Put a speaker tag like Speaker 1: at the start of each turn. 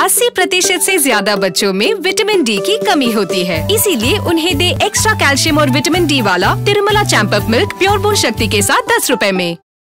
Speaker 1: अस्सी प्रतिशत ऐसी ज़्यादा बच्चों में विटामिन डी की कमी होती है। इसीलिए उन्हें दे एक्स्ट्रा कैल्शियम और विटामिन डी वाला Tirumala champ up milk pure bone Shakti के साथ दस रूपए में।